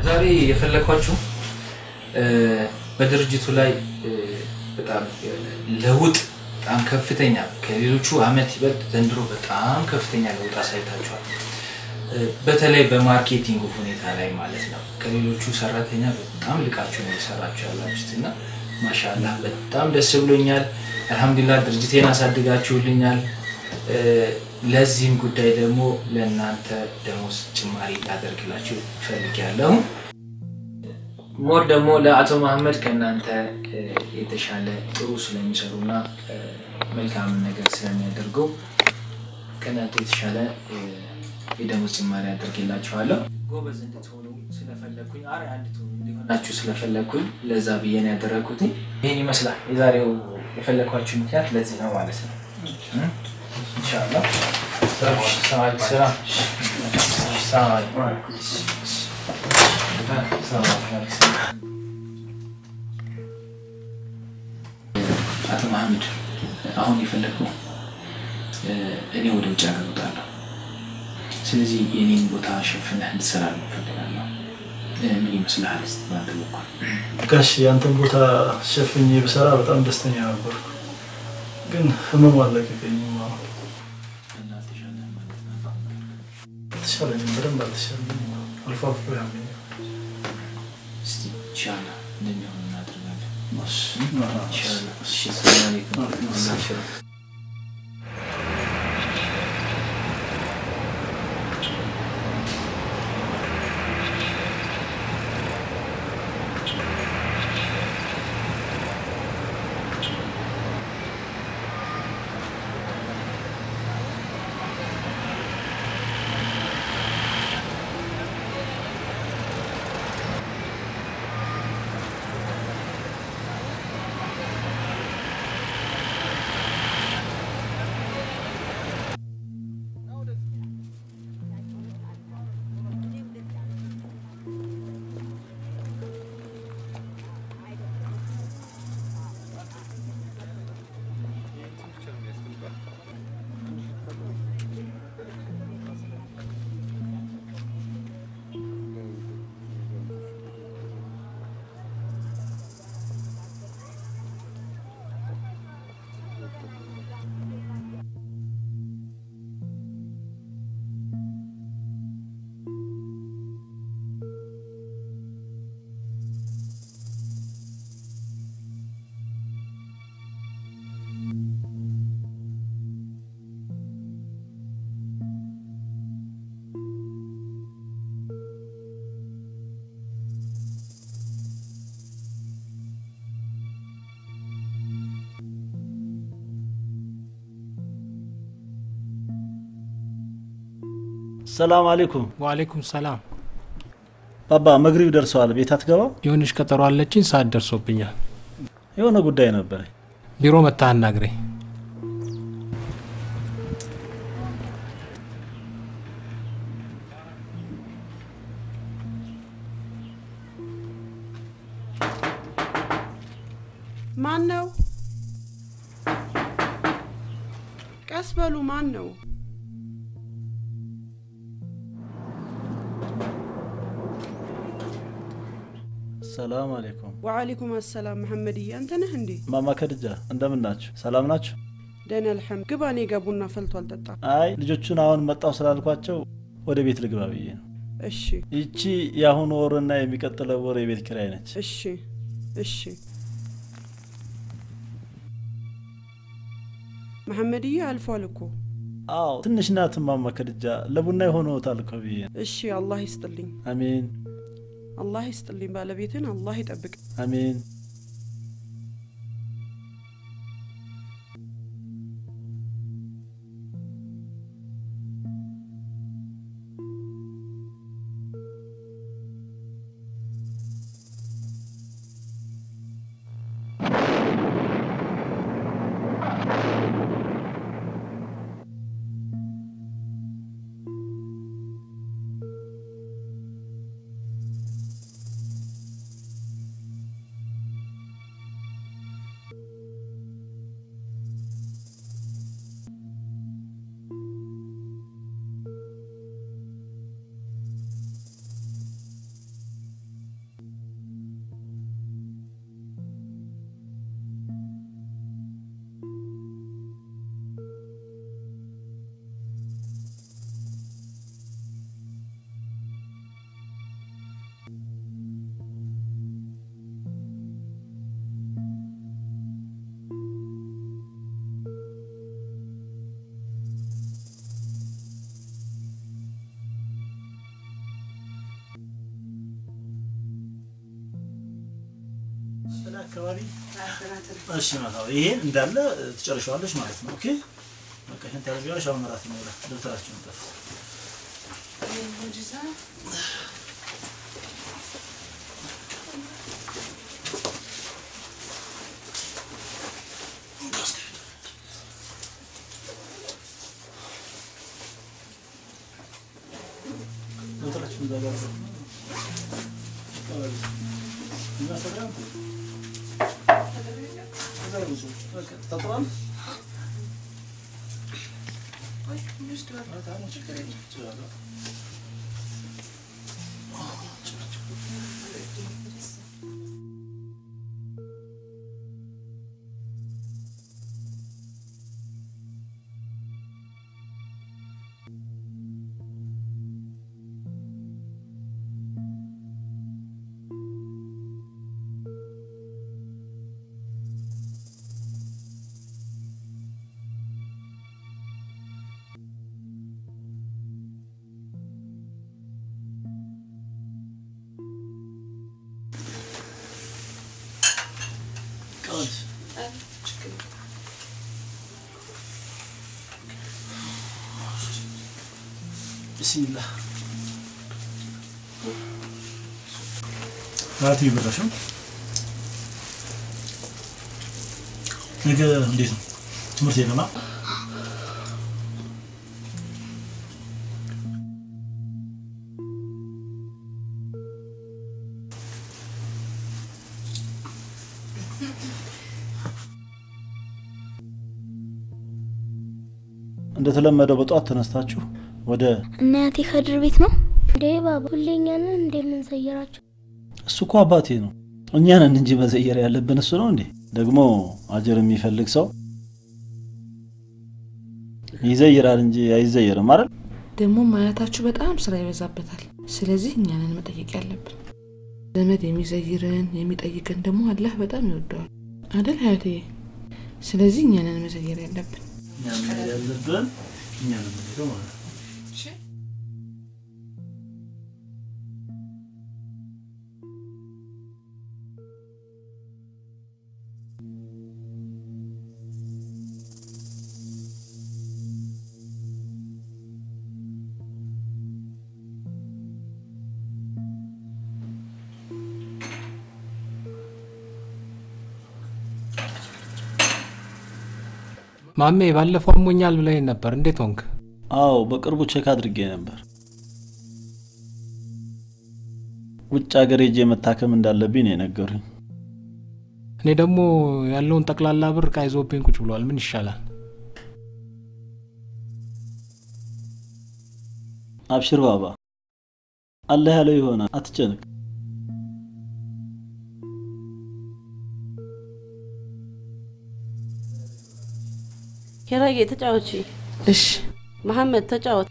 ዛሬ የፈለኳችሁ በድርጅቱ ላይ በጣም ለውጥ በጣም ከፍተኛ ከሌሎቹ አመት ይበልጥ ዘንድሮ በጣም ከፍተኛ ለውጥ አሳይታችኋል። በተለይ በ marketing ሁኔታ ላይ ማለት ነው። ከሌሎቹ ሰራተኛ በጣም ልቃችሁ ነው የሰራችሁ ያላችሁት እና ማሻላህ በጣም ደስ ብሎኛል። አልሐምዱሊላህ ድርጅቴን አሳድጋችሁልኛል። ለዚህም ጉዳይ ደግሞ ለእናንተ ደሞዝ ጭማሪ ላደርግላችሁ እፈልጋለሁ። more ደግሞ ለአቶ መሀመድ ከእናንተ የተሻለ ጥሩ ስለሚሰሩና መልካምን ነገር ስለሚያደርጉ ከእናንተ የተሻለ የደሞዝ ጭማሪ አድርጌላችኋለሁ። ጎበዝ እንድትሆኑ ስለፈለግኩኝ አርአያ እንድትሆኑ እንዲሆናችሁ ስለፈለግኩኝ ለዛ ብዬ ነው ያደረግኩት። ይህን ይመስላል የዛሬው የፈለግኳችሁ ምክንያት ለዚህ ነው ማለት ነው። ኢንሻላህ አቶ መሀመድ አሁን የፈለግነው እኔ ወደ ውጭ ሀገር እወጣለሁ። ስለዚህ የኔን ቦታ ሸፍነህ እንድትሰራ ነው እፈልጋለሁ። ምን ይመስልሃል? በአንተ በኩል ጋሽ ያንተን ቦታ ሸፍኜ ብሰራ በጣም ደስተኛ ነበርኩ፣ ግን ህመሙ አለቀቀኝም። አሁን አልተሻለኝም፣ በደንብ አልተሻለኝም። አልፎ አልፎ ያመኛል። እስኪ ኢንሻላህ እንደሚሆን እናደርጋለን። ኢንሻላህ። እሺ፣ ሰላም አለይኩም። ሰላም አሌይኩም ወአሌይኩም ሰላም። ባባ፣ መግሪብ ደርሰዋል። ቤት አትገባም? የሆነች ቀጠሮ አለችኝ፣ ሰዓት ደርሶብኛል። የሆነ ጉዳይ ነበረኝ። ቢሮ መታህ አናግረኝ። ወአለይኩም አሰላም። መሐመድዬ አንተ ነህ እንዴ? ማማ ከድጃ እንደምን ናችሁ? ሰላም ናችሁ? ደህና አልሐምድ። ግባ፣ እኔ ጋ ቡና ፈልቶ አልጠጣም። አይ ልጆቹን አሁን መጣው ስላልኳቸው ወደ ቤት ልግባ ብዬ ነው። እሺ ይቺ የአሁኑ ወርና የሚቀጥለው ወር የቤት ኪራይ ነች። እሺ እሺ። መሐመድዬ አልፏል እኮ። አዎ ትንሽ ናት ማማ ከድጃ፣ ለቡና የሆነዎታል እኮ ብዬ ነው። እሺ አላህ ይስጥልኝ፣ አሚን አላህ ይስጥልኝ። ባለቤትን አላህ ይጠብቅ። አሚን። አካባቢ እሺ ማለት ነው። ይሄን እንዳለ ትጨርሻለሽ ማለት ነው። ኦኬ በቃ ይሄን ታደርጊዋለሽ። አሁን እራት ነው ደብተራችሁን ጠፍ ቢስሚላህ ራት ይበላሽም ነገ እንዴት ነው? ትምህርት የለማ? እንደተለመደው በጠዋት ተነስታችሁ ወደ እናቴ ከድር ቤት ነው እንዴ? ባባ ሁሌ እኛን እንዴ የምንዘየራቸው? እሱ እኮ አባቴ ነው። እኛ ነን እንጂ መዘየር ያለብን እሱ ነው እንዴ? ደግሞ አጀር የሚፈልግ ሰው ይዘይራል እንጂ አይዘየርም አይደል? ደግሞ ማያታችሁ በጣም ስራ ይበዛበታል። ስለዚህ እኛንን መጠየቅ ያለብን። ዘመድ የሚዘይርን የሚጠይቅን ደግሞ አላህ በጣም ይወደዋል አደል ሀያትዬ? ስለዚህ እኛንን መዘየር ያለብን። እኛ መሄድ ያለብን እኛ ነው የምንሄደው ማለት ነው። ማሜ ባለፈው አሞኛል ብለኝ ነበር። እንዴት ሆንክ? አዎ በቅርቡ check አድርጌ ነበር። ውጭ ሀገር ሄጄ መታከም እንዳለብኝ ነው የነገሩኝ። እኔ ደግሞ ያለውን ጠቅላላ ብር ዕቃ ይዞብኝ ቁጭ ብሏል። ምን ይሻላል? አብሽር ባባ፣ አላህ ያለው ይሆናል። አትጨንቅ። ኪራዬ ተጫወቺ። እሺ መሐመድ ተጫወት።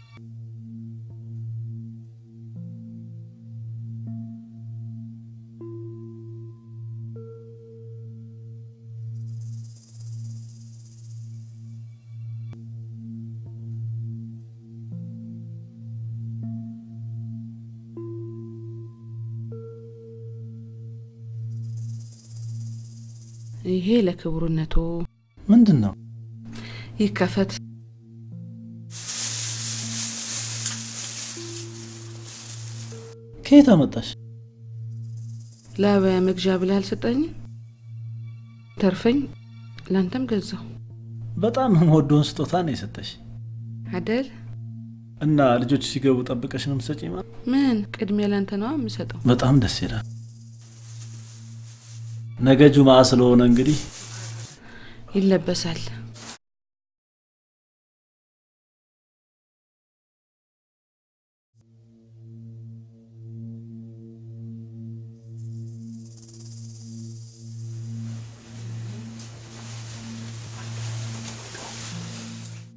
ይሄ ለክቡርነቶ ምንድን ነው? ይከፈት። ከየት አመጣሽ? ለአበያ መግዣ ብለህ አልሰጠኝም? ተርፈኝ ላንተም ገዛው በጣም የምወደውን ስጦታ ነው የሰጠሽ። አደል? እና ልጆች ሲገቡ ጠብቀሽ ነው የምትሰጪኝ ማለት? ምን ቅድሚያ ላንተ ነዋ የምሰጠው። በጣም ደስ ይላል። ነገ ጁምአ ስለሆነ እንግዲህ ይለበሳል።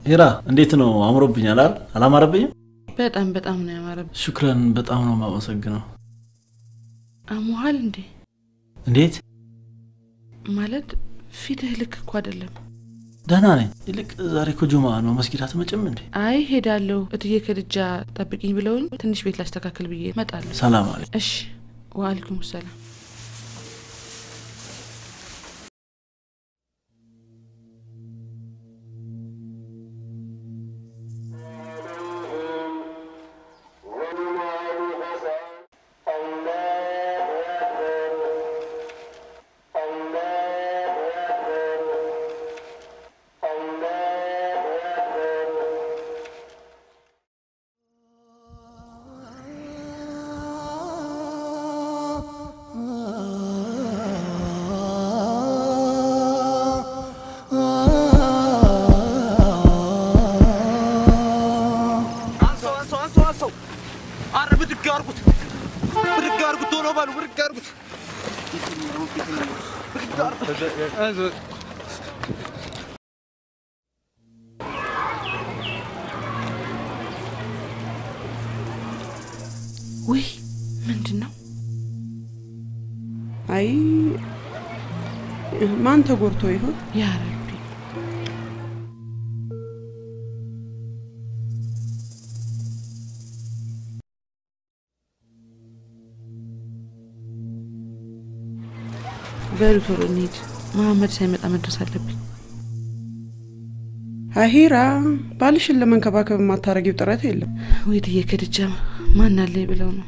ሂራ እንዴት ነው? አምሮብኛል አይደል? አላማረብኝም? በጣም በጣም ነው ያማረብ። ሹክረን፣ በጣም ነው የማመሰግነው። አሞሃል እንዴ? እንዴት? ማለት ፊትህ ልክ እኮ አይደለም። ደህና ነኝ። ይልቅ ዛሬ እኮ ጁምአ ነው፣ መስጊድ አትመጭም እንዴ? አይ ሄዳለሁ፣ እትዬ ከድጃ ጠብቂኝ ብለውኝ ትንሽ ቤት ላስተካከል ብዬ እመጣለሁ። ሰላም አለ። እሺ። ወአለይኩም ሰላም። አድርጉት፣ ቶሎ በሉ፣ ብድግ ብድግ አድርጉት። ውይ ምንድን ነው? አይ ማን ተጎድቶ ይሆን? ያ በሉ ቶሎ እንሂድ። መሐመድ ሳይመጣ መድረስ አለብኝ። አሂራ ባልሽን ለመንከባከብ የማታረጊው ጥረት የለም። ወይድዬ ከድጃ ማን አለኝ ብለው ነው።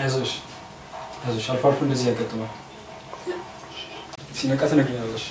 አይዞሽ አይዞሽ፣ አልፎ አልፎ እንደዚህ ያጋጥማል። ሲነቃ ትነግሪኛለሽ።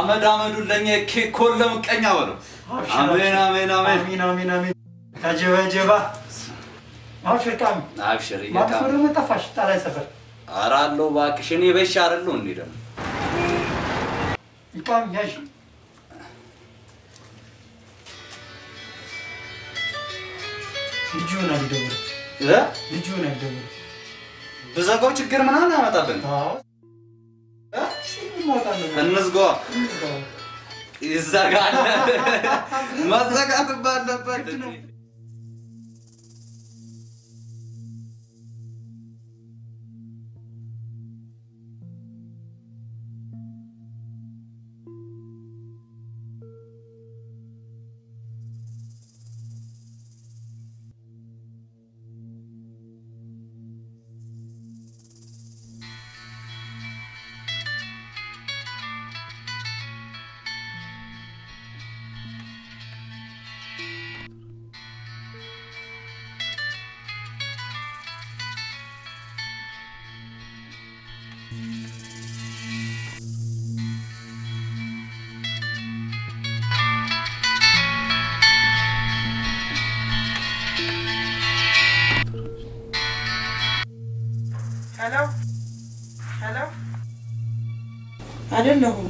አመድ አመዱን ለእኛ ኬኮን ለምቀኛ በለው። አሜን አሜን አሜን። አሚን አሚን። ከጀባ ጀባ። አብሽር ቃሚ። አብሽር እየቃም ደግሞ ጠፋሽ ጣላይ ሰፈር። ኧረ እባክሽ እኔ በሻ አይደለሁ እንዴ ደግሞ? ይቃም ያዥ። ልጁ ይሆናል ይደውል እ? ልጁ ይሆናል ይደውል ብዘጋው ችግር ምናምን አያመጣብን። አዎ እ? ይሞታል እንዝጋዋ እንዝጋው። ይዘጋል። መዘጋት ባለበት አይደለሁም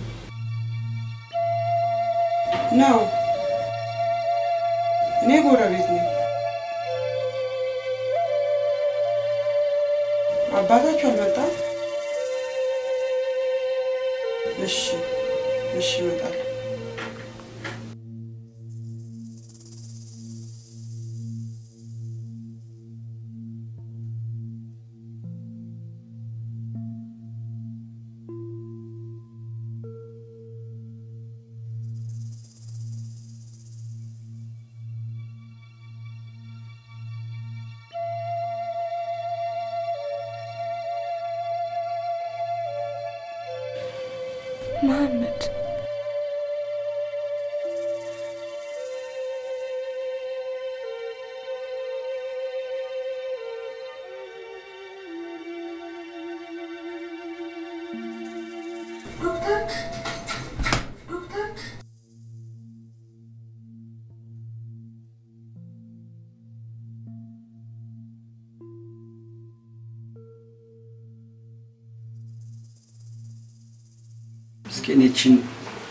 እስኪ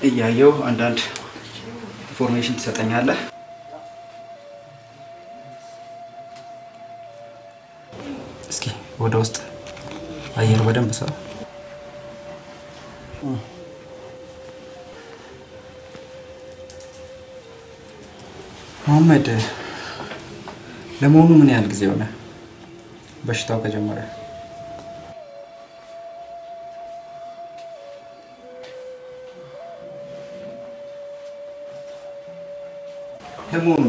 እያየው አንዳንድ information ትሰጠኛለህ? እስኪ ወደ ውስጥ አየር በደንብ ሳበው መሐመድ፣ ለመሆኑ ምን ያህል ጊዜ ሆነ በሽታው ከጀመረ? ለመሆኑ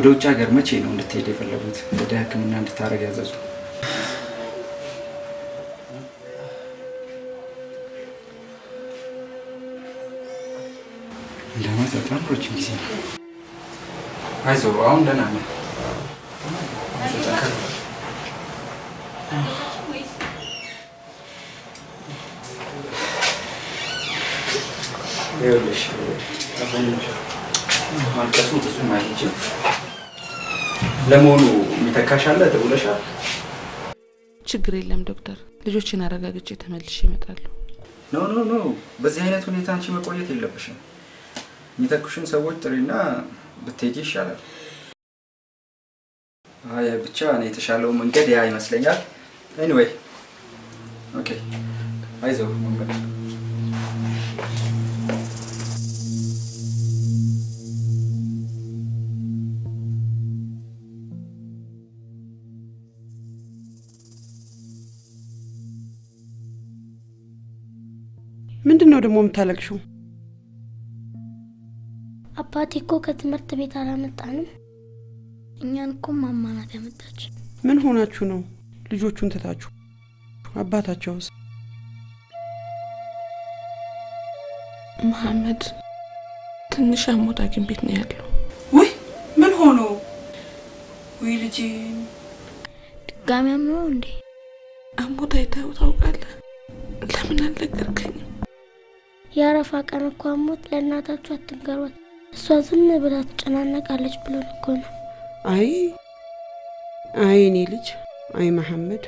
ወደ ውጭ ሀገር መቼ ነው እንድትሄድ የፈለጉት? ወደ ሕክምና እንድታደርግ ያዘዙ? እንደማለት በጣም ረጅም ጊዜ ነው። አይዞህ፣ አሁን ደህና ነህ። ይኸውልሽ አሁን ማልቀሱ ብዙም አይበጅም። ለመሆኑ የሚተካሽ አለ? ደውለሻል? ችግር የለም ዶክተር፣ ልጆችን አረጋግጬ ተመልሼ እመጣለሁ። no no no፣ በዚህ አይነት ሁኔታ አንቺ መቆየት የለብሽም። የሚተኩሽን ሰዎች ጥሪና ብትሄጂ ይሻላል። አይ ብቻ እኔ የተሻለው መንገድ ያ ይመስለኛል። anyway okay፣ አይዞህ መንገድ ምንድን ነው ደግሞ የምታለቅሽው? አባቴ እኮ ከትምህርት ቤት አላመጣንም። እኛን እኮ ማማ ናት ያመጣች። ምን ሆናችሁ ነው ልጆቹን ትታችሁ? አባታቸውስ? መሐመድ ትንሽ አሞት ሐኪም ቤት ነው ያለው። ውይ ምን ሆኖ? ውይ ልጄ ድጋሚ አምነው እንዴ? አሞት አይተኸው ታውቃለህ? ለምን አልነገርከኝም? የአረፋ ቀን እኮ አሞት ለእናታችሁ አትንገሯት፣ እሷ ዝም ብላ ትጨናነቃለች ብሎን እኮ ነው። አይ አይ እኔ ልጅ አይ መሐመድ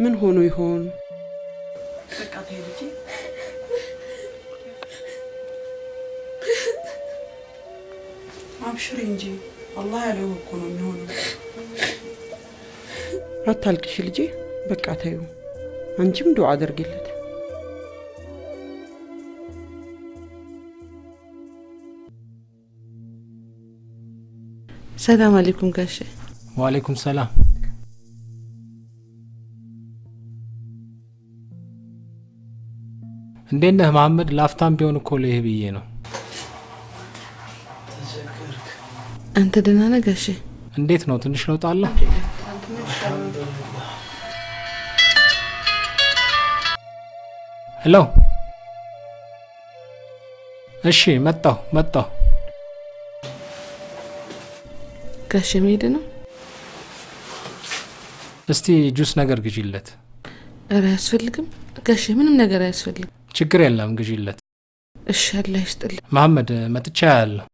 ምን ሆኖ ይሆን? በቃ ተይ ልጄ። አብሽሪ እንጂ አላህ ያለው እኮ ነው የሚሆነው። አታልቅሽ ልጄ። በቃ ተዩ። አንቺም ዱዓ አድርጊለት። ሰላም አለይኩም ጋሼ። ዋሌይኩም ሰላም። እንዴት ነህ መሐመድ? ላፍታም ቢሆን እኮ ልይህ ብዬ ነው። አንተ ደህና ነህ ጋሼ? እንዴት ነው? ትንሽ ለውጥ አለ? ሄሎ። እሺ፣ መጣሁ መጣሁ። ጋሽ መሄድ ነው። እስቲ ጁስ ነገር ግዢለት። እረ አያስፈልግም ጋሽ፣ ምንም ነገር አያስፈልግም። ችግር የለም ግዢለት። እሺ፣ አላህ ይስጥልኝ። መሐመድ መጥቻ ያለሁ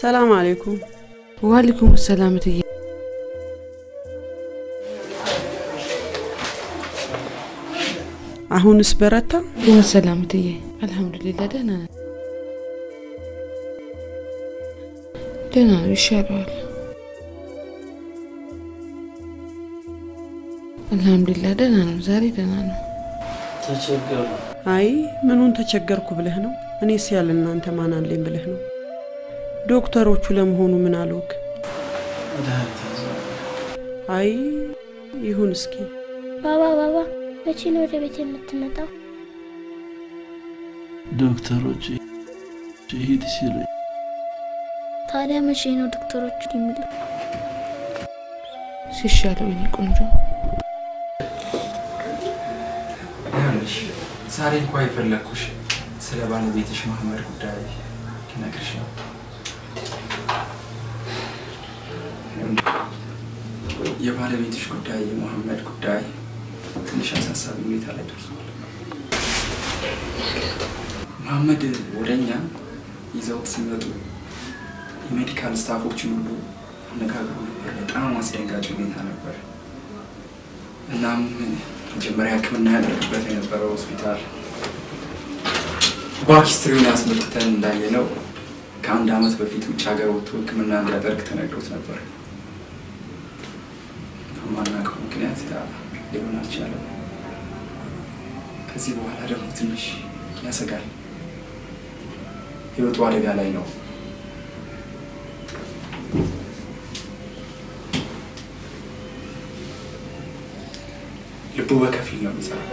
ሰላም አሌይኩም። ዋሊኩም ሰላም እትዬ። አሁንስ በረታ? ይሁን ሰላም እትዬ። አልሐምዱሊላ ደህና ነን። ደህና ነው፣ ይሻለዋል። አልሐምዱሊላ ደህና ነው። ዛሬ ደህና ነው። ተቸገሩ። አይ ምኑን ተቸገርኩ ብለህ ነው? እኔስ ያለ እናንተ ማን አለኝ ብለህ ነው? ዶክተሮቹ ለመሆኑ ምን አሉክ? አይ ይሁን እስኪ ባባ ባባ፣ መቼ ነው ወደ ቤት የምትመጣው? ዶክተሮች ሂድ ሲሉ ታዲያ መቼ ነው ዶክተሮቹ የሚሉ? ሲሻለው የኔ ቆንጆ ዛሬ እንኳ የፈለግኩሽ ስለ ባለቤትሽ መሐመድ ጉዳይ ልነግርሽ ነው። የባለቤትሽ ጉዳይ የመሐመድ ጉዳይ ትንሽ አሳሳቢ ሁኔታ ላይ ደርሷል። መሐመድ ወደ እኛ ይዘውት ሲመጡ የሜዲካል ስታፎችን ሁሉ አነጋግሮ ነበር። በጣም አስደንጋጭ ሁኔታ ነበር። እናም መጀመሪያ ሕክምና ያደርግበት የነበረው ሆስፒታል ባኪስትሪውን አስመልክተን እንዳየነው ከአንድ ዓመት በፊት ውጭ ሀገር ወጥቶ ሕክምና እንዲያደርግ ተነግሮት ነበር። በማናውቀው ምክንያት ያ ሊሆን አልቻለም። ከዚህ በኋላ ደግሞ ትንሽ ያሰጋል። ህይወቱ አደጋ ላይ ነው። ልቡ በከፊል ነው የሚሰራው።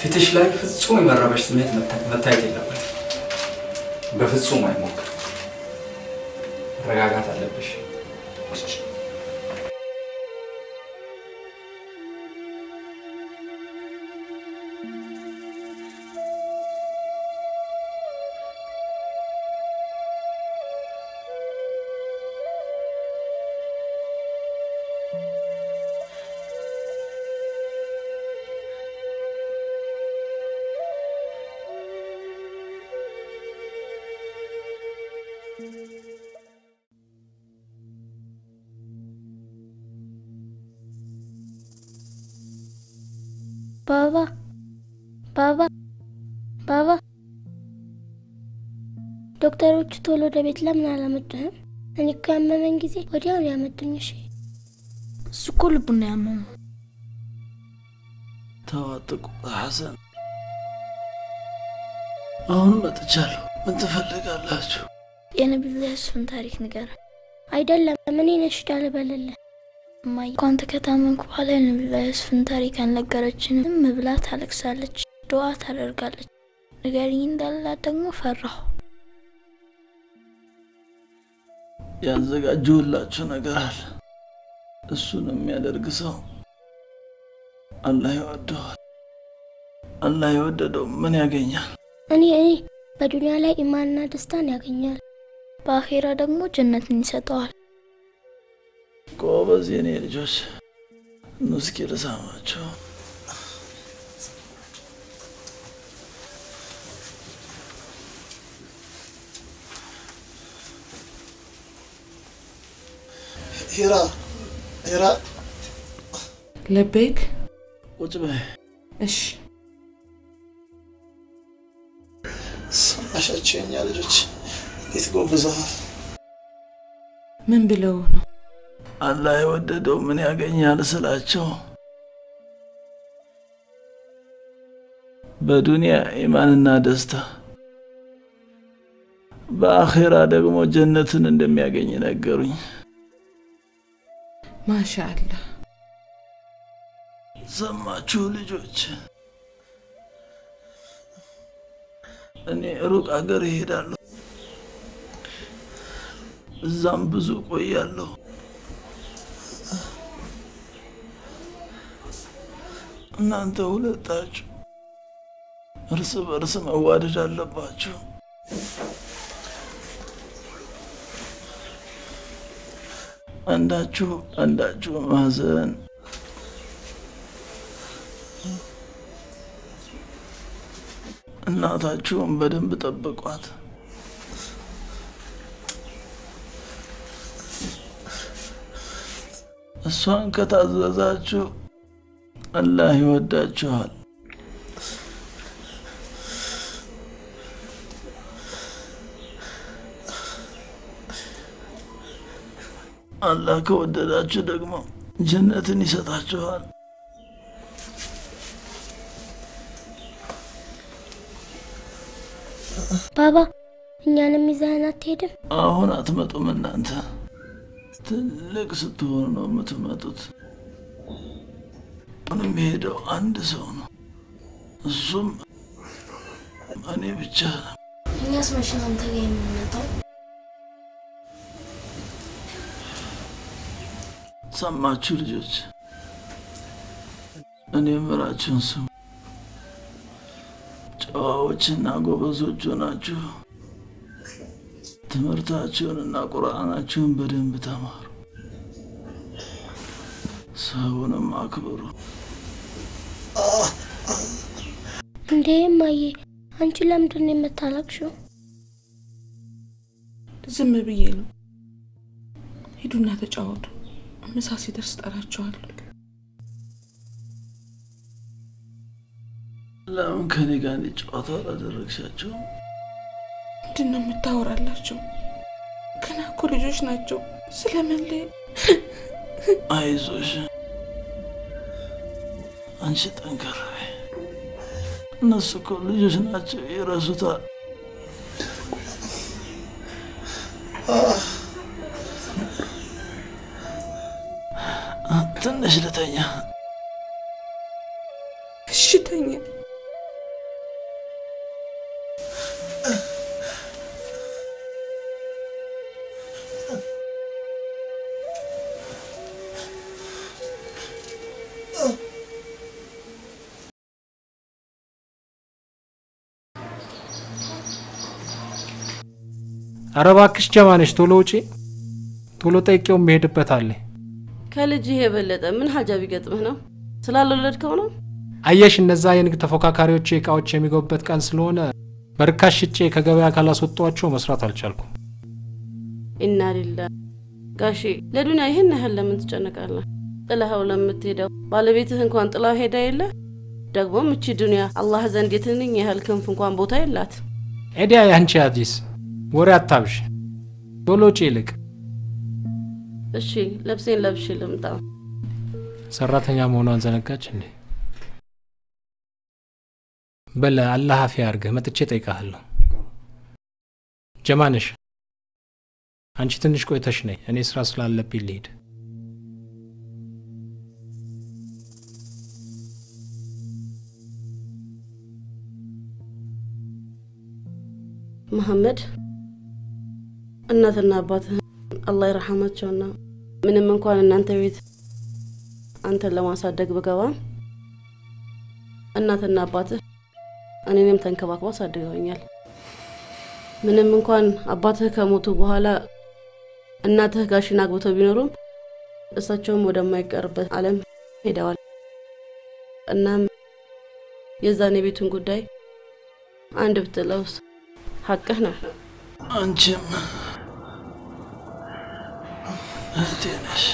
ፊትሽ ላይ ፍጹም የመረበሽ ስሜት መታ- መታየት የለበትም። በፍጹም አይሞክር። ዶክተሮቹ ቶሎ ወደ ቤት ለምን አላመጡህም? እኔ እኮ ያመመኝ ጊዜ ወዲያው ያመጡኝ። እሺ እሱ እኮ ነው ያመመው። ተዋጥቁ ሐሰን፣ አሁን መጥቻለሁ። ምን ትፈልጋላችሁ? የነቢዩላህ ዩሱፍን ታሪክ ንገረን። አይደለም እኔ ነሽዳ ልበልልህ። እማዬ እንኳን ከታመምኩ በኋላ የነቢዩላህ ዩሱፍን ታሪክ አልነገረችንም። ብላ ታለቅሳለች፣ ዱዓ ታደርጋለች። ንገሪኝ እንዳላት ደግሞ ፈራሁ። ያዘጋጀሁላችሁ ነገር አለ። እሱን የሚያደርግ ሰው አላህ ይወደዋል። አላህ የወደደው ምን ያገኛል? እኔ እኔ በዱንያ ላይ ኢማንና ደስታን ያገኛል። በአኼራ ደግሞ ጀነትን ይሰጠዋል። ጎበዝ የኔ ልጆች፣ እስኪ ልሳማቸው። ሂራ ሂራ፣ ለበይክ ቁጭ በይ። እሺ ሰማሻቸው? የኛ ልጆች እንዴት ጎብዘዋል። ምን ብለው ነው? አላህ የወደደው ምን ያገኛል ስላቸው በዱንያ ኢማንና ደስታ በአኼራ ደግሞ ጀነትን እንደሚያገኝ ነገሩኝ። ማሻአላህ ሰማችሁ ልጆች? እኔ ሩቅ አገር እሄዳለሁ፣ እዛም ብዙ ቆያለሁ። እናንተ ሁለታችሁ እርስ በርስ መዋደድ አለባችሁ። አንዳችሁ አንዳችሁ ማዘን እናታችሁን በደንብ ጠብቋት። እሷን ከታዘዛችሁ አላህ ይወዳችኋል። አላህ ከወደዳችሁ ደግሞ ጀነትን ይሰጣችኋል። ባባ እኛንም ይዘህን አትሄድም? አሁን አትመጡም እናንተ ትልቅ ስትሆኑ ነው የምትመጡት። አሁን የሚሄደው አንድ ሰው ነው፣ እሱም እኔ ብቻ ነው። እኛስ መቼ ነው አንተ ጋር የምንመጣው? ሰማችሁ ልጆች፣ እኔ የምላችሁን ስሙ። ጨዋዎችና ጎበዞች ሆናችሁ ትምህርታችሁንና ቁርአናችሁን በደንብ ተማሩ። ሰውንም አክብሩ። እንዴ እማዬ፣ አንቺ ለምንድን ነው የምታለቅሽው? ዝም ብዬ ነው። ሂዱና ተጫወቱ። ምሳ ሲደርስ ጠራችኋለሁ። ለምን ከኔ ጋር እንዲጫወቱ አላደረግሻቸውም? ምንድን ነው የምታወራላቸው? ገና እኮ ልጆች ናቸው። ስለመለየ አይዞሽ፣ አንቺ ጠንከር በይ። እነሱ እኮ ልጆች ናቸው፣ ይረሱታል። ትንሽ ልተኛ። እሽተኛ ኧረ እባክሽ ጀማነሽ ቶሎ ውጪ። ቶሎ ጠይቄው የሚሄድበት አለ። ከልጅህ የበለጠ ምን ሀጃ ቢገጥምህ ነው? ስላልወለድከው ነው? አየሽ፣ እነዛ የንግድ ተፎካካሪዎች እቃዎች የሚገቡበት ቀን ስለሆነ በርካሽ ሽጬ ከገበያ ካላስወጧቸው መስራት አልቻልኩም። ኢና ሊላ ጋሼ፣ ለዱንያ ይህን ያህል ለምን ትጨነቃለህ? ጥለኸው ለምትሄደው ባለቤትህ እንኳን ጥላው ሄዳ የለ ደግሞም እቺ ዱንያ አላህ ዘንድ የትንኝ ያህል ክንፍ እንኳን ቦታ የላት። ኤዲያ ያንቺ አዲስ ወሬ አታብሽ፣ ቶሎ ውጪ ይልቅ እሺ ልብሴን ለብሼ ልምጣ። ሰራተኛ መሆኗን ዘነጋች እንዴ? በለ አላህ አፊያ አርገህ መጥቼ ጠይቃለሁ። ጀማነሽ አንቺ ትንሽ ቆይተሽ ነይ፣ እኔ ስራ ስላለብኝ ልሄድ። መሐመድ እናትና አባትህ አላህ ይረሐማቸውና ምንም እንኳን እናንተ ቤት አንተን ለማሳደግ ብገባም እናትና አባትህ እኔንም ተንከባክበው አሳድገውኛል። ምንም እንኳን አባትህ ከሞቱ በኋላ እናትህ ጋሽን አግብተው ቢኖሩም እሳቸውም ወደማይቀርበት ዓለም ሄደዋል። እናም የዛን የቤቱን ጉዳይ አንድ ብትለውስ ሀቅህ ነው። አንቺም ነሽ።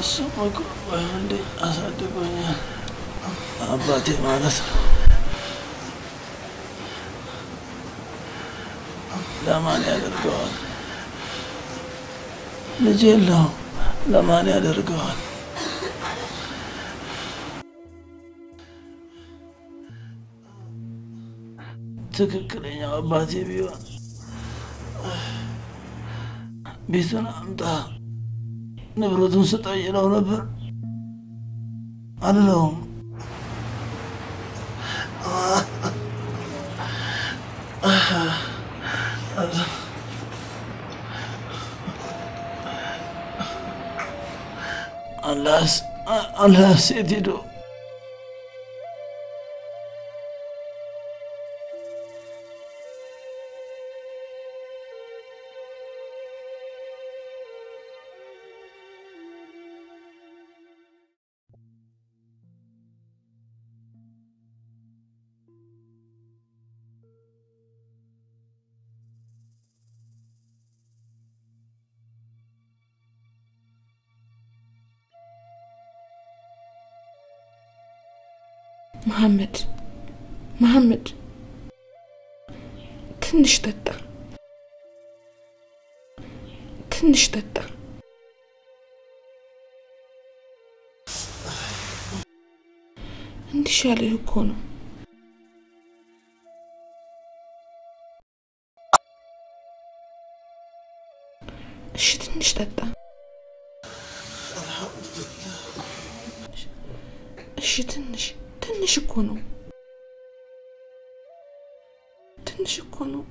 እሱ መክሮ እንዴ አሳድጎኛል። አባቴ ማለት ነው። ለማን ያደርገዋል? ልጅ የለውም። ለማን ያደርገዋል? ትክክለኛው አባቴ ቢሆን ቤቱን አምጣ ንብረቱን ስጠኝ ይለው ነበር። አልለውም። አላስ አላስ የት ሄዶ መሐመድ መሐመድ ትንሽ ጠጣ፣ ትንሽ ጠጣ። እንዲሻልህ እኮ ነው። እሺ ትንሽ ጠጣ። እሺ ትንሽ ትንሽ እኮ ነው። ትንሽ እኮ ነው።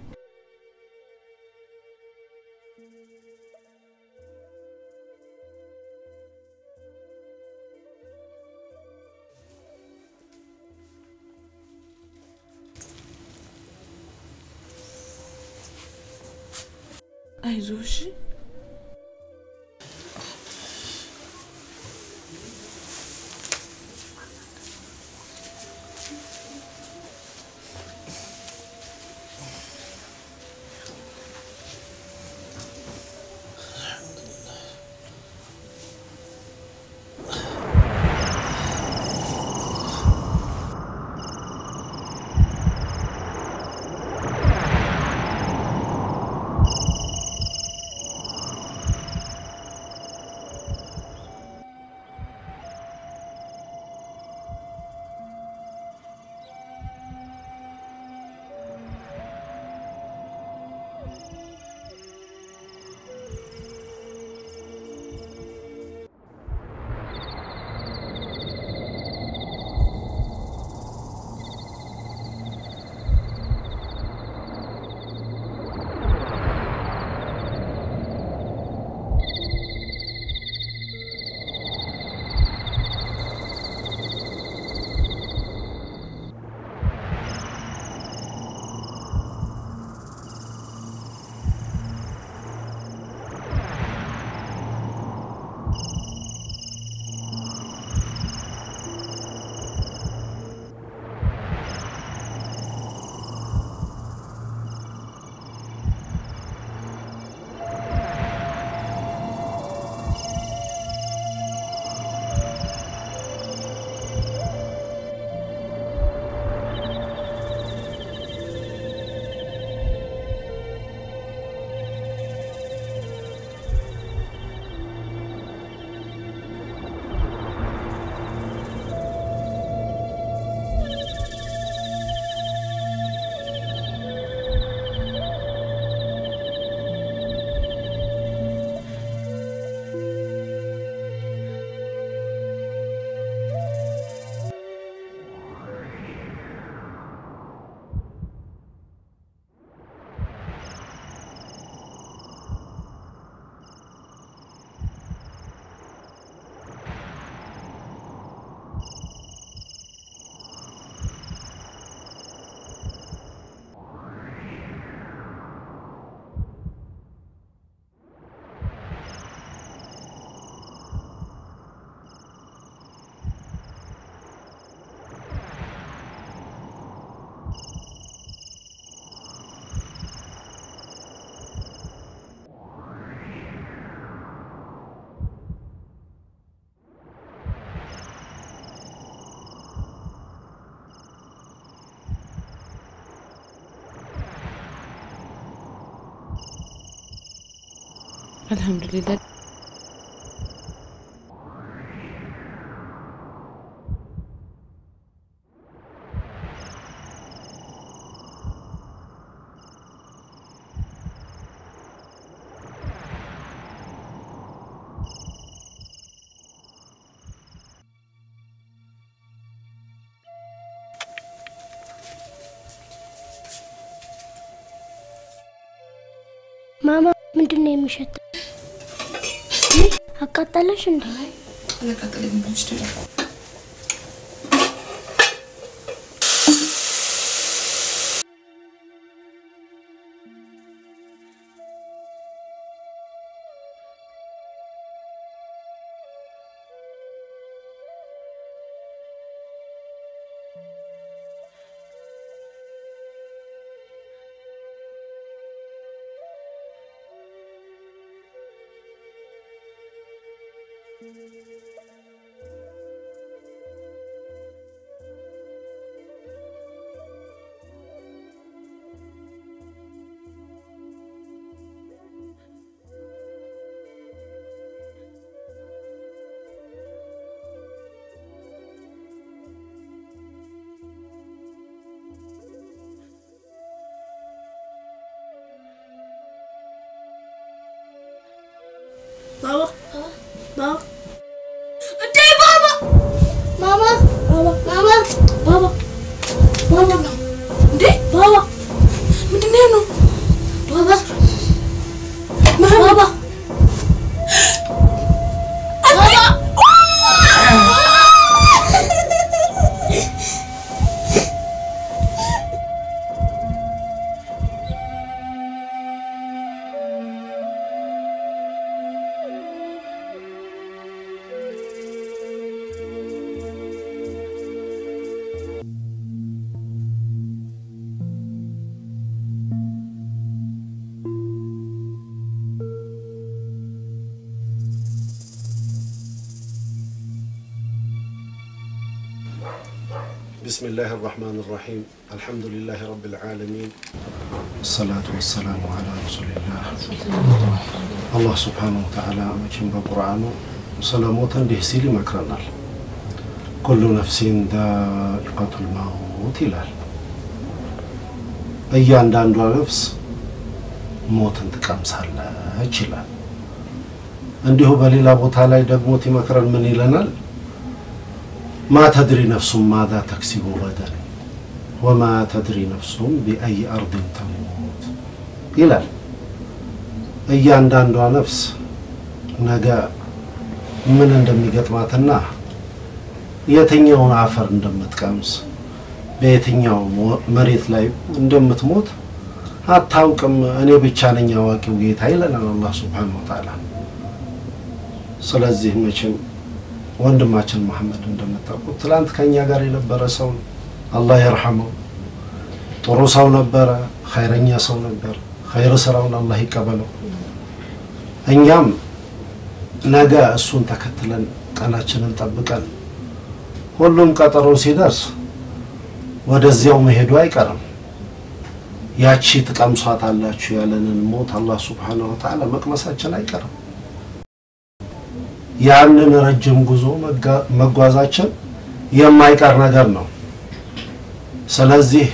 አልሐምዱሊላህ ማማ ምንድን ነው የሚሸተው? አቃጠለሽ እንዴ? بسم الله الرحمن الرحيم الحمد لله رب العالمين الصلاة والسلام على رسول الله الله سبحانه وتعالى መቼም በቁርአኑ ስለ ሞት እንዲህ ሲል ይመክረናል ኩሉ ነፍሲን ዳኢቀቱል መውት ይላል እያንዳንዷ ነፍስ ሞትን ትቀምሳለች ይላል እንዲሁ በሌላ ቦታ ላይ ደግሞ ይመክረን ምን ይለናል ማ ተድሪ ነፍሱን ማዛ ተክሲቡ ገደን ወማ ተድሪ ነፍሱን ቢአይ አርድን ተሞት ይላል። እያንዳንዷ ነፍስ ነገ ምን እንደሚገጥማትና የትኛውን አፈር እንደምትቀምስ በየትኛው መሬት ላይ እንደምትሞት አታውቅም። እኔ ብቻ ነኝ አዋቂው ጌታ ይለናል አላህ ሱብሓነሁ ወተዓላ። ስለዚህ መቼም ወንድማችን መሐመድ እንደምታውቁት ትላንት ከኛ ጋር የነበረ ሰው አላህ ይርሐመው። ጥሩ ሰው ነበረ፣ ኸይረኛ ሰው ነበር። ኸይር ስራውን አላህ ይቀበለው። እኛም ነገ እሱን ተከትለን ቀናችንን ጠብቀን ሁሉም ቀጠሮ ሲደርስ ወደዚያው መሄዱ አይቀርም። ያቺ ትቀምሷት አላችሁ ያለንን ሞት አላህ ሱብሓነሁ ወተዓላ መቅመሳችን አይቀርም። ያንን ረጅም ጉዞ መጓዛችን የማይቀር ነገር ነው። ስለዚህ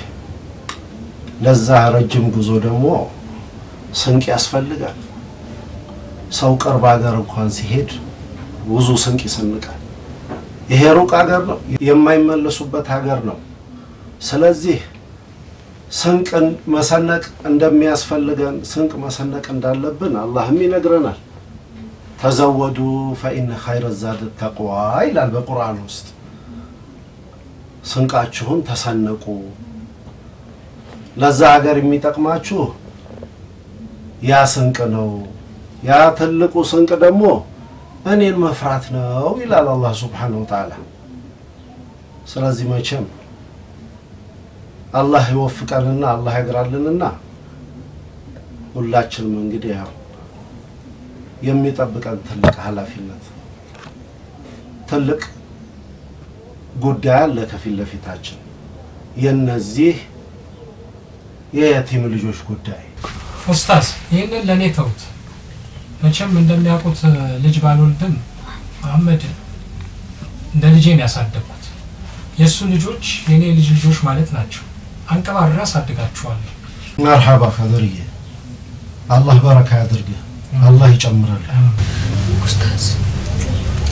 ለዛ ረጅም ጉዞ ደግሞ ስንቅ ያስፈልጋል። ሰው ቅርብ ሀገር እንኳን ሲሄድ ብዙ ስንቅ ይሰንቃል። ይሄ ሩቅ ሀገር ነው፣ የማይመለሱበት ሀገር ነው። ስለዚህ ስንቅን መሰነቅ እንደሚያስፈልገን ስንቅ መሰነቅ እንዳለብን አላህም ይነግረናል። ተዘወዱ ፈኢነ ኸይረ ዛድ ተቅዋ ይላል በቁርአን ውስጥ። ስንቃችሁን ተሰነቁ። ለዛ ሀገር የሚጠቅማችሁ ያ ስንቅ ነው። ያ ትልቁ ስንቅ ደግሞ እኔን መፍራት ነው ይላል አላህ ሱብሓነሁ ወተዓላ። ስለዚህ መቼም አላህ ይወፍቀንና አላህ ያግራልንና ሁላችንም እንግዲህ ያው የሚጠብቀን ትልቅ ኃላፊነት ትልቅ ጉዳይ አለ ከፊት ለፊታችን። የነዚህ የየቲም ልጆች ጉዳይ ኡስታዝ ይህንን ለእኔ ተውት። መቼም እንደሚያውቁት ልጅ ባልወልድም መሐመድ እንደ ልጄ ነው ያሳደግኩት። የእሱ ልጆች የእኔ ልጅ ልጆች ማለት ናቸው። አንቀባርሬ አሳድጋችኋለሁ። መርሐባ ከድርዬ፣ አላህ በረካ ያድርግህ፣ አላህ ይጨምርልህ። ኡስታዝ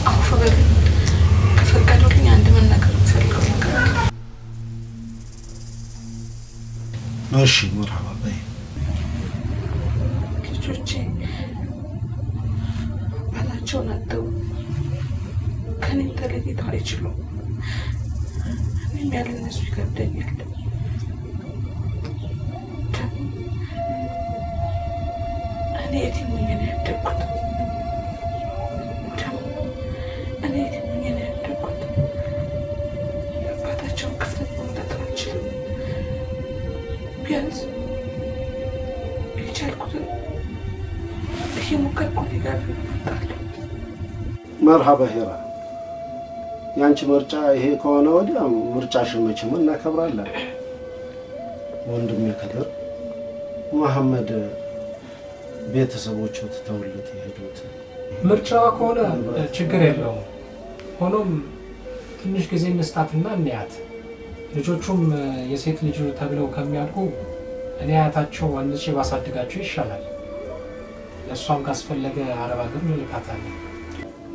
አውፍ በሉኝ። ከፈቀዱልኝ አንድ መናገር የምፈልገው ነገር አለ። እሺ መርሐባ በይ። ልጆቼ ባላቸውን አጥተው ከኔም ተለይተው አይችሉም። እኔም ያለ እነሱ ይከብደኛል። መርሐባ ሄራ፣ ያንቺ ምርጫ ይሄ ከሆነ ወዲያ ምርጫሽን መቼም እናከብራለን። ወንድሜ ከድር መሐመድ ቤተሰቦቹ ትተውለት የሄዱት ምርጫዋ ከሆነ ችግር የለውም። ሆኖም ትንሽ ጊዜ እንስጣትና እንያት። ልጆቹም የሴት ልጅ ተብለው ከሚያድጉ እኔ አያታቸው አንቼ ባሳድጋቸው ይሻላል። ለእሷም ካስፈለገ አረብ ሀገር እንልካታለን።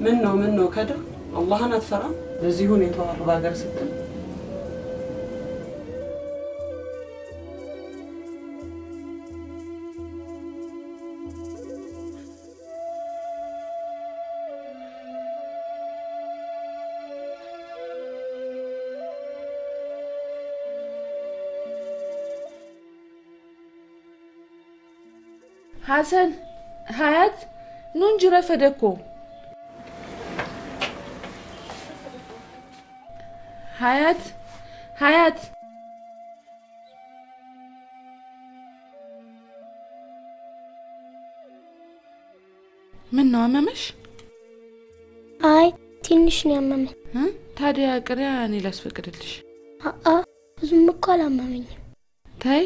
ምን ነው ምን ነው ከድር አላህን አትፈራም? በዚህ ሁኔታው አረብ ሀገር ስትል ሐሰን ሀያት ኑ እንጂ ሀያት ሀያት ምን ነው አመመሽ? አይ ትንሽ ነው ያመመኝ።? ታዲያ ቅሪያ እኔ ላስፈቅድልሽ። አአ ብዙም እኮ አላመመኝም። ታይ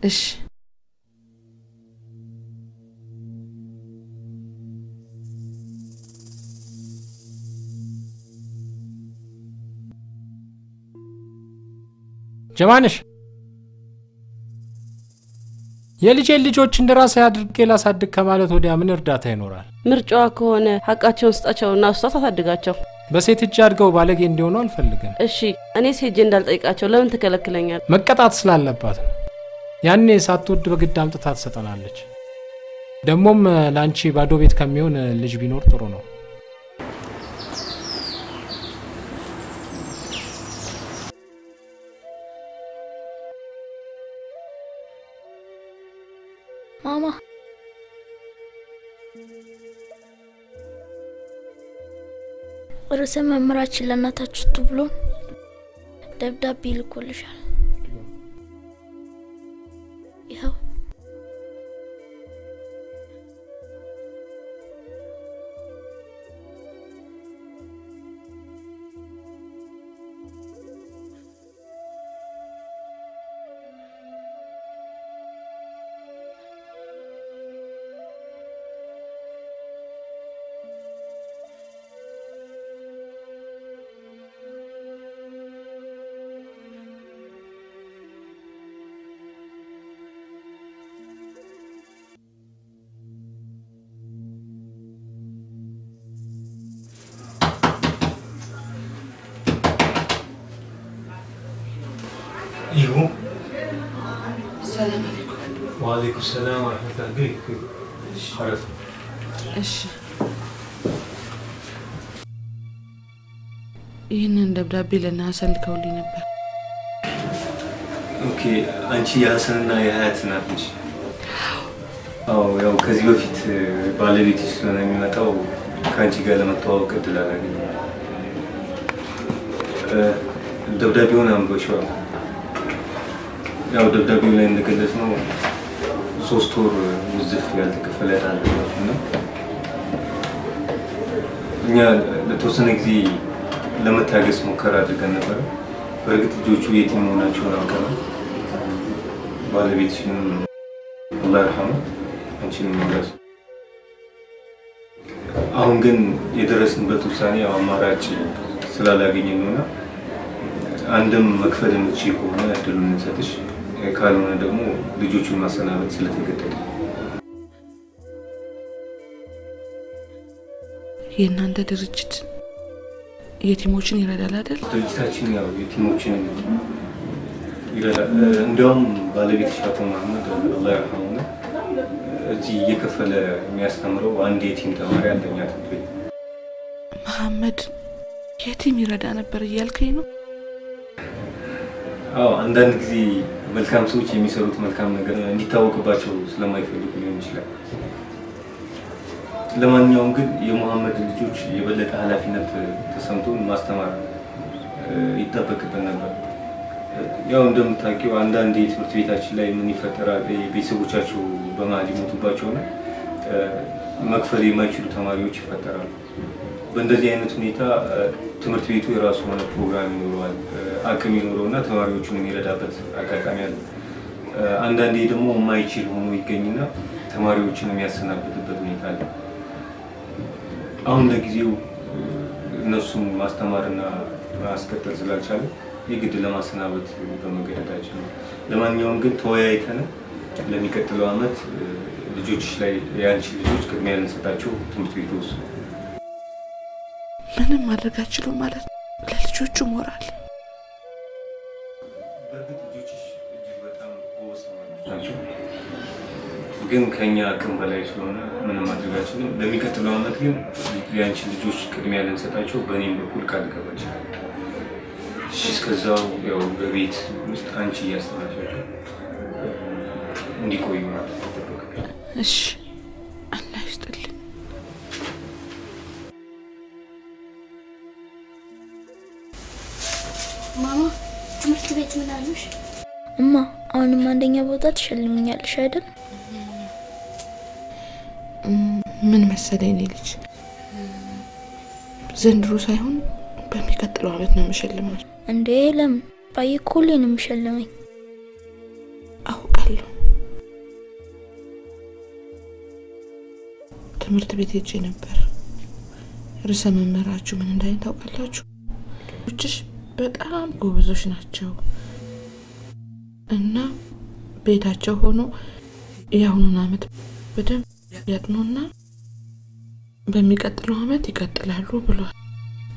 እሺ ጀማነሽ የልጄን ልጆች እንደ ራሴ አድርጌ ላሳድግ ከማለት ወዲያ ምን እርዳታ ይኖራል? ምርጫዋ ከሆነ ሀቃቸውን ስጣቸውና እሷ ታሳድጋቸው። በሴት እጅ አድገው ባለጌ እንዲሆኑ አልፈልግም። እሺ እኔ ሴጄ እንዳልጠይቃቸው ለምን ትከለክለኛል? መቀጣት ስላለባት ነው። ያኔ ሳትወድ በግድ አምጥታ ትሰጠናለች። ደግሞም ለአንቺ ባዶ ቤት ከሚሆን ልጅ ቢኖር ጥሩ ነው። ርዕሰ መምህራችን ለእናታችሁ ብሎ ደብዳቤ ይልኮልሻል። ወአለይኩም ሰላም ወረሕመቱላህ። ግቢ ግቢ። አረፍ እሺ ይህንን ደብዳቤ ለእነ ሀሰን ልከውልኝ ነበር። okay። አንቺ የሀሰንና የሀያት እናት ነሽ? አዎ፣ ያው ከዚህ በፊት ባለቤትሽ ስለሆነ የሚመጣው ከአንቺ ጋር ለመተዋወቅ እድል አላገኘሁም። እ፣ ደብዳቤውን አንብበሽዋል? ያው ደብዳቤው ላይ እንደገለጽ ነው ሶስት ወር ውዝፍ ያልተከፈለ ዕዳ አለባችሁ እና እኛ ለተወሰነ ጊዜ ለመታገስ ሙከራ አድርገን ነበረ። በእርግጥ ልጆቹ የቲም መሆናቸውን አውቀናል። ባለቤትሽንም አላህ ይርሐመው፣ አንቺንም ይድረስ። አሁን ግን የደረስንበት ውሳኔ አማራጭ ስላላገኘን ነውና አንድም መክፈል የምትችይ ከሆነ እድሉን እንሰጥሽ፣ ካልሆነ ደግሞ ልጆቹን ማሰናበት ስለተገደደ የእናንተ ድርጅት የቲሞችን ይረዳል አይደል? ድርጅታችን ያው የቲሞችን ይረዳል። እንዲያውም ባለቤትሽ አቶ መሀመድ አላህ ይርሐሙና እዚህ እየከፈለ የሚያስተምረው አንድ የቲም ተማሪ አለኛ ትምህርት ቤት መሐመድ የቲም ይረዳ ነበር እያልከኝ ነው? አዎ አንዳንድ ጊዜ መልካም ሰዎች የሚሰሩት መልካም ነገር እንዲታወቅባቸው ስለማይፈልጉ ሊሆን ይችላል። ለማንኛውም ግን የሙሐመድ ልጆች የበለጠ ኃላፊነት ተሰምቶን ማስተማር ይጠበቅብን ነበር። ያው እንደምታውቂው አንዳንድ የትምህርት ቤታችን ላይ ምን ይፈጠራል፣ ቤተሰቦቻቸው በመሀል ይሞቱባቸውና መክፈል የማይችሉ ተማሪዎች ይፈጠራሉ። በእንደዚህ አይነት ሁኔታ ትምህርት ቤቱ የራሱ የሆነ ፕሮግራም ይኖረዋል፣ አቅም ይኖረውና ተማሪዎቹን የሚረዳበት አጋጣሚ አለ። አንዳንዴ ደግሞ የማይችል ሆኖ ይገኝና ተማሪዎችን የሚያሰናብትበት ሁኔታ አለ። አሁን ለጊዜው እነሱን ማስተማርና ማስቀጠል ስላልቻለ የግድ ለማሰናበት በመገደዳችን ነው። ለማንኛውም ግን ተወያይተን ለሚቀጥለው ዓመት ልጆች ላይ የአንቺ ልጆች ቅድሚያ ልንሰጣቸው ትምህርት ቤቱ ውስጥ ምንም ማድረግ አችሉም ማለት ነው። ለልጆቹ ሞራል ግን ከኛ አቅም በላይ ስለሆነ ምንም ማድረግ አልችልም። ለሚቀጥለው ዓመት ግን የአንቺ ልጆች ቅድሚያ ልንሰጣቸው በእኔም በኩል ቃል ገባ ይችላል። እስከዛው ያው በቤት ውስጥ አንቺ እያስተማርሻቸው እንዲቆዩ ማለት እሺ፣ ቤት ምን አሉሽ? እማ አሁንም አንደኛ ቦታ ትሸልምኛለሽ አይደል? ምን መሰለኝ እኔ ልጅ ዘንድሮ ሳይሆን በሚቀጥለው ዓመት ነው የምሸልመው። እንዴ ለምን? ባዬ እኮ ሁሌ ነው የሚሸልመኝ። አውቃለሁ። ትምህርት ቤት ሄጄ ነበር። ርዕሰ መምህራችሁ ምን እንዳለኝ ታውቃላችሁ? ልጆችሽ በጣም ጎበዞች ናቸው እና ቤታቸው ሆኖ የአሁኑን ዓመት በደንብ ያጥኑና በሚቀጥለው ዓመት ይቀጥላሉ ብሏል።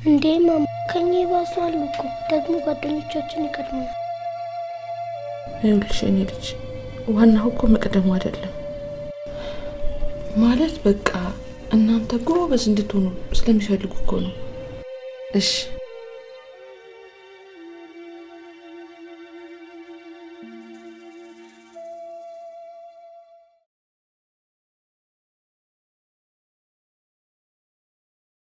እንዴ ማማ ከኛ የባሱ አሉ እኮ ደግሞ ጓደኞቻችን ይቀድሙናል። ይኸውልሽ የኔ ልጅ ዋናው እኮ መቅደሙ አይደለም ማለት በቃ እናንተ ጎበዝ እንድትሆኑ ስለሚፈልጉ እኮ ነው። እሺ